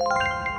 You